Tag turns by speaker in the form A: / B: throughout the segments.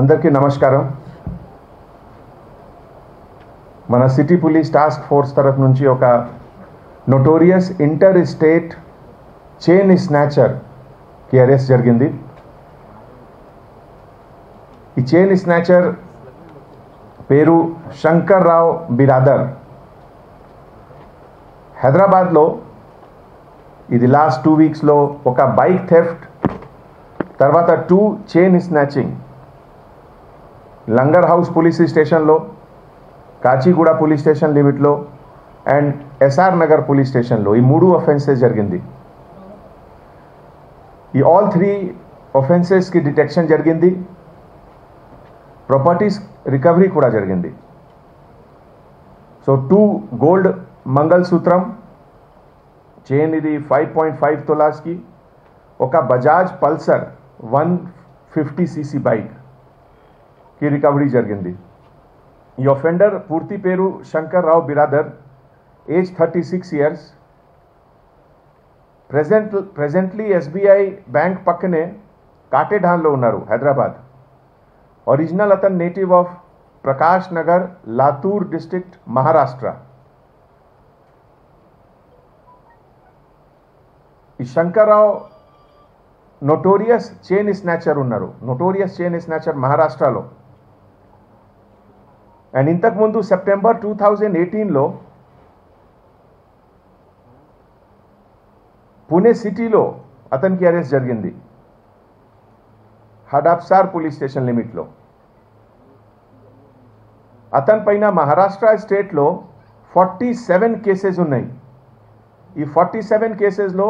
A: అందరికీ నమస్కారం. మన సిటీ పోలీస్ టాస్క్ ఫోర్స్ తరఫు నుంచి ఒక నొటోరియస్ ఇంటర్ స్టేట్ చైన్ స్నాచర్కి అరెస్ట్ జరిగింది. ఈ చైన్ స్నాచర్ పేరు శంకర్ రావ్ బిరాదర్. హైదరాబాద్లో ఇది లాస్ట్ టూ వీక్స్లో ఒక బైక్ థెఫ్ట్ తర్వాత two chain snatching Langar Houz police స్టేషన్లో Kachiguda police station లిమిట్లో and S R Nagar police స్టేషన్లో ఈ మూడు ఒఫెన్సెస్ జరిగింది. ఈ ఆల్ త్రీ ఒఫెన్సెస్కి డిటెక్షన్ జరిగింది. ప్రాపర్టీస్ రికవరీ కూడా జరిగింది. సో టూ గోల్డ్ మంగళసూత్రం చైన్ ఇది ఫైవ్ పాయింట్ ఫైవ్ తులాస్కి ఒక Bajaj Pulsar one fifty CC బైక్కి recovery జరిగింది ఈ ఒఫెండర్ పూర్తి పేరు Shankar Rao Biradar age thirty six years present presently SBI bank పక్కనే కాటేఢాన్లో ఉన్నారు హైదరాబాద్ ఒరిజినల్ అతను native of Prakash Nagar Latur district Maharashtra ఈ శంకర్రావు నొటోరియస్ చైన్ స్నాచర్ ఉన్నారు నొటోరియస్ చైన్ స్నాచర్ మహారాష్ట్రలో అండ్ ఇంతకుముందు సెప్టెంబర్ టూ థౌజండ్ ఎయిటీన్లో పూణే సిటీలో అతనికి అరెస్ట్ జరిగింది. హడాప్సార్ పోలీస్ స్టేషన్ లిమిట్లో అతని పైన మహారాష్ట్ర స్టేట్లో ఫార్టీ సెవెన్ కేసెస్ ఉన్నాయి. ఈ ఫార్టీ సెవెన్ కేసెస్లో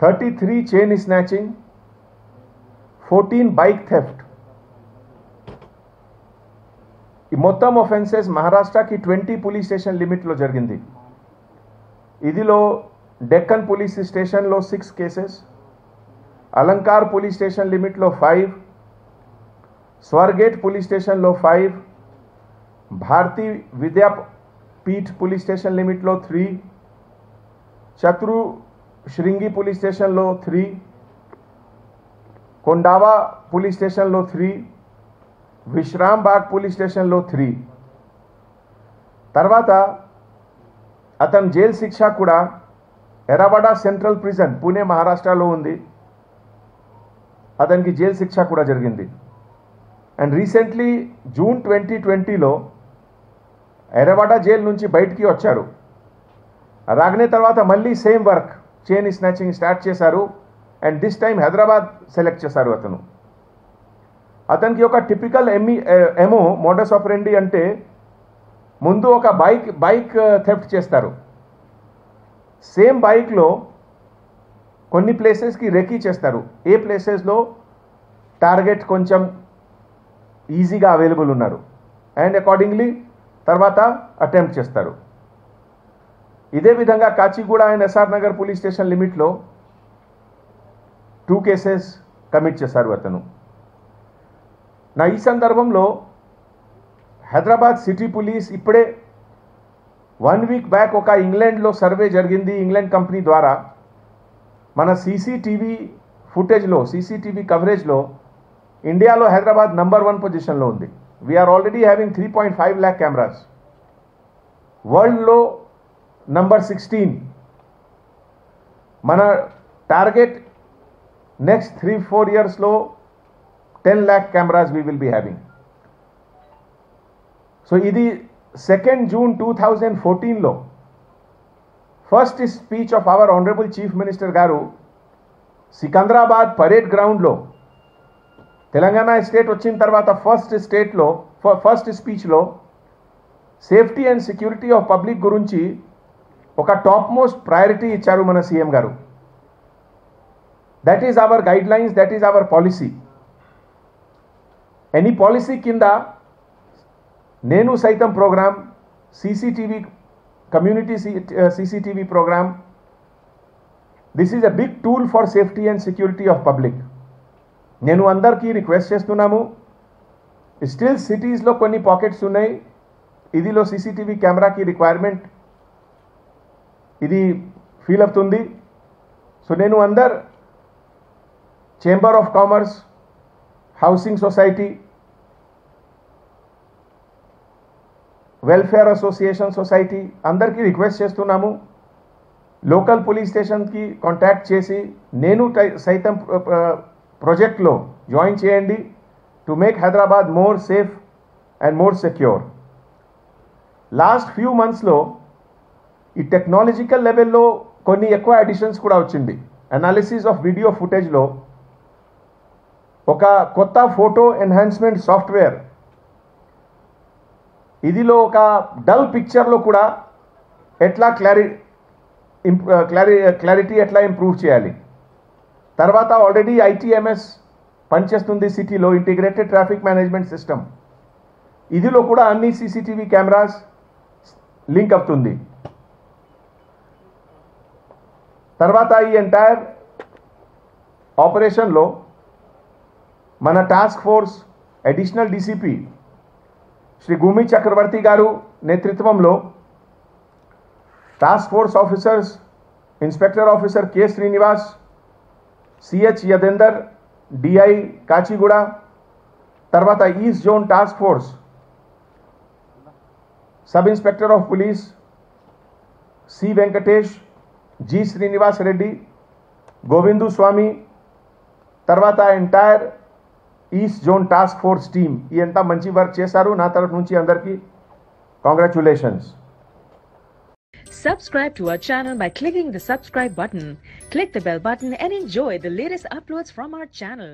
A: thirty three chain snatching fourteen bike theft ఈ మొత్తం ఒఫెన్సెస్ మహారాష్ట్రకి ట్వంటీ పోలీస్ స్టేషన్ లిమిట్లో జరిగింది. ఇదిలో డెక్కన్ పోలీస్ స్టేషన్లో six cases Alankar police station లిమిట్లో five Swargate police స్టేషన్లో five Bharati Vidyapeeth police station లిమిట్లో three Chaturshringi police స్టేషన్లో త్రీ కొండావా పోలీస్ స్టేషన్లో త్రీ విశ్రాంబాగ్ పోలీస్ స్టేషన్లో త్రీ. తర్వాత అతని జైలు శిక్ష కూడా ఎర్రవాడ సెంట్రల్ ప్రిజన్ పూణే మహారాష్ట్రలో ఉంది. అతనికి జైలు శిక్ష కూడా జరిగింది. అండ్ రీసెంట్లీ జూన్ ట్వంటీ ట్వంటీలో ఎర్రవాడ జైలు నుంచి బయటికి వచ్చారు. రాగనే తర్వాత మళ్ళీ same work chain snatching start చేశారు. And this time Hyderabad select చేశారు అతను. అతనికి ఒక టిపికల్ ఎమ్మి ఎమో మోడస్ ఆపరెండి అంటే ముందు ఒక బైక్ బైక్ థెఫ్ట్ చేస్తారు. సేమ్ బైక్లో కొన్ని ప్లేసెస్కి రెకీ చేస్తారు. ఏ ప్లేసెస్లో టార్గెట్ కొంచెం ఈజీగా అవైలబుల్ ఉన్నారు. అండ్ అకార్డింగ్లీ తర్వాత అటెంప్ట్ చేస్తారు. ఇదే విధంగా Kachiguda and SR Nagar police station లిమిట్లో two cases commit చేశారు అతను. నా ఈ సందర్భంలో హైదరాబాద్ సిటీ పోలీస్ ఇప్పుడే వన్ వీక్ బ్యాక్ ఒక ఇంగ్లాండ్లో సర్వే జరిగింది. ఇంగ్లాండ్ కంపెనీ ద్వారా మన సీసీటీవీ ఫుటేజ్లో సీసీటీవీ కవరేజ్లో ఇండియాలో హైదరాబాద్ నంబర్ వన్ పొజిషన్లో ఉంది. We're already having three point five lakh cameras వరల్డ్లో నంబర్ సిక్స్టీన్. మన టార్గెట్ నెక్స్ట్ త్రీ ఫోర్ ఇయర్స్లో ten lakh cameras we will be having so ఇది సెకండ్ జూన్ టూ థౌజండ్ ఫోర్టీన్లో first speech of our honourable chief minister గారు Secunderabad parade గ్రౌండ్లో Telangana state వచ్చిన తర్వాత first స్టేట్లో first స్పీచ్లో safety and security of public గురించి ఒక టాప్ మోస్ట్ ప్రయారిటీ ఇచ్చారు మన సీఎం గారు that is our guidelines that is our policy any policy కింద Nenu Saitham programme CCTV community CCTV programme this is a big tool for safety and security of public నేను అందరికీ request చేస్తున్నాము still సిటీస్లో కొన్ని pockets ఉన్నాయి ఇదిలో CCTV కెమెరాకి requirement ఇది ఫీల్ అవుతుంది సో నేను అందర్ chamber of commerce housing society welfare association society అందరికీ రిక్వెస్ట్ చేస్తున్నాము. లోకల్ పోలీస్ స్టేషన్కి కాంటాక్ట్ చేసి నేను సైతం ప్ర- ప్రాజెక్ట్లో జాయిన్ చేయండి. To make Hyderabad more safe and more secure. Last few మంత్స్లో ఈ టెక్నాలజికల్ లెవెల్లో కొన్ని ఎక్కువ అడిషన్స్ కూడా వచ్చింది. అనాలిసిస్ ఆఫ్ వీడియో ఫుటేజ్లో ఒక కొత్త ఫోటో ఎన్హాన్స్మెంట్ సాఫ్ట్వేర్. ఇదిలో ఒక డల్ పిక్చర్లో కూడా ఎట్లా క్లారి క్లారి క్లారిటీ ఎట్లా ఇంప్రూవ్ చేయాలి? తర్వాత ఆల్రెడీ ఐటీఎంఎస్ పనిచేస్తుంది సిటీలో ఇంటిగ్రేటెడ్ ట్రాఫిక్ మేనేజ్మెంట్ సిస్టమ్. ఇదిలో కూడా అన్ని సీసీటీవీ కెమెరాస్ లింక్ అవుతుంది. తర్వాత ఈ ఎంటైర్ ఆపరేషన్లో మన task force additional DCP Shri Bhumi Chakravarthy గారు నేతృత్వంలో task force officers inspector officer K Srinivas CH Yadender DI Kachiguda తర్వాత east zone task force sub inspector of police C Venkatesh G Srinivas Reddy Govindu Swamy తర్వాత entire East zone task force team ఈ అంతా మంచి work చేశారు నా తరఫు నుంచి అందరికీ congratulations
B: Subscribe to our channel by clicking the subscribe button. Click the bell button and enjoy the latest uploads from our channel.